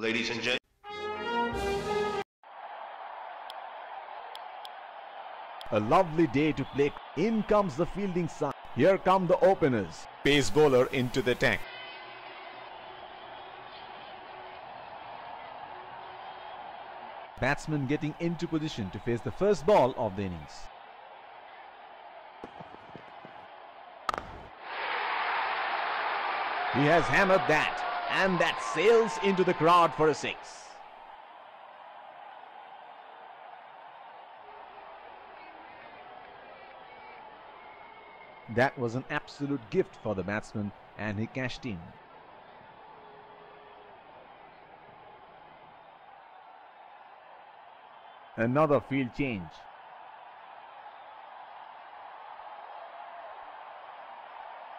Ladies and gentlemen. A lovely day to play. In comes the fielding side. Here come the openers. Pace bowler into the tank. Batsman getting into position to face the first ball of the innings. He has hammered that and that sails into the crowd for a six. That was an absolute gift for the batsman and he cashed in. Another field change.